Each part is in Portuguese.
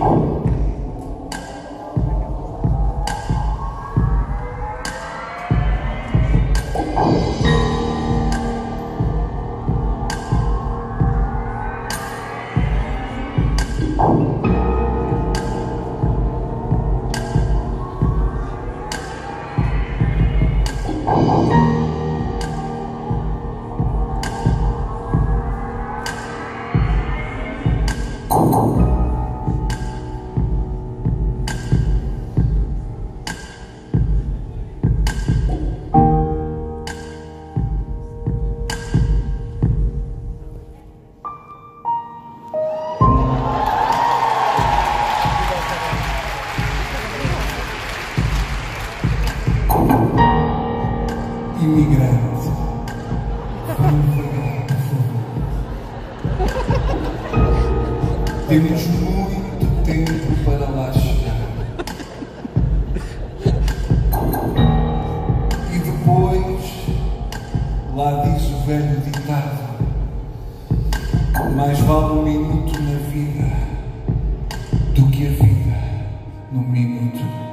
Thank Imigrante. Temos muito tempo para lá chegar. E depois, lá diz o velho ditado: mais vale um minuto na vida do que a vida no minuto.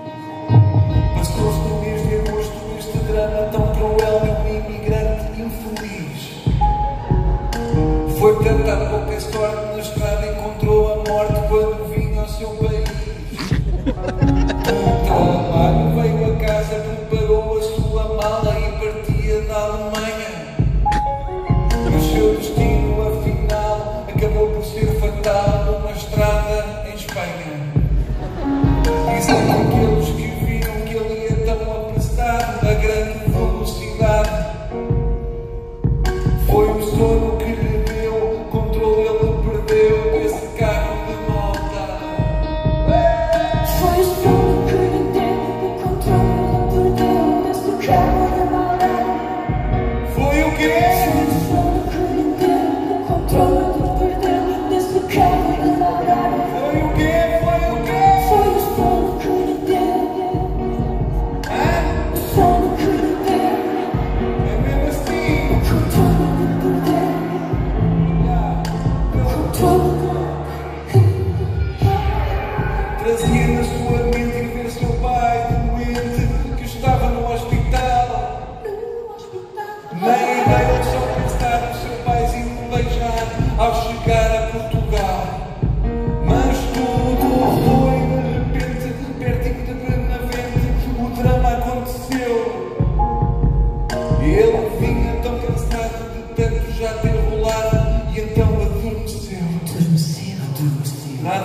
partia da Alemanha. O seu destino, afinal, acabou por ser fatal numa estrada em Espanha. Isso é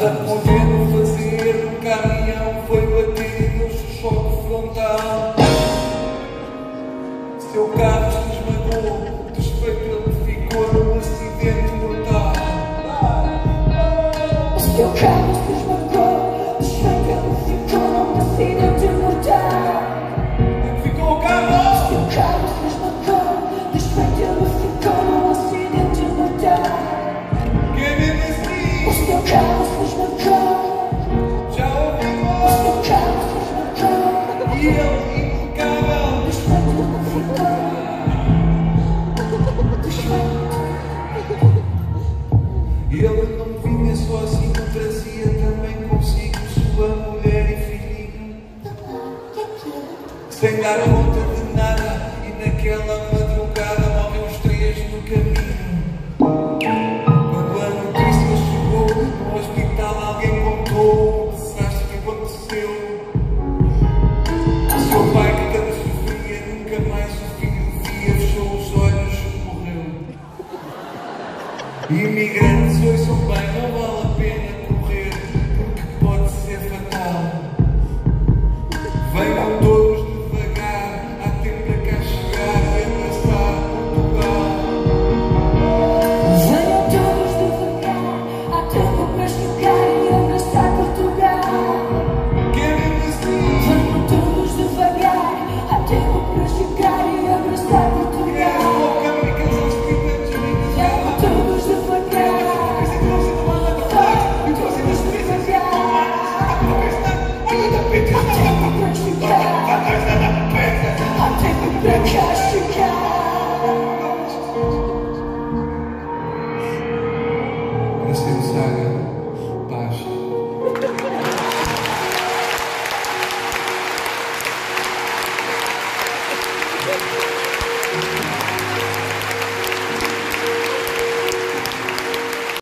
nada. Eu não vinha só assim, trazia também consigo sua mulher ah, e filhinho. É? Sem dar.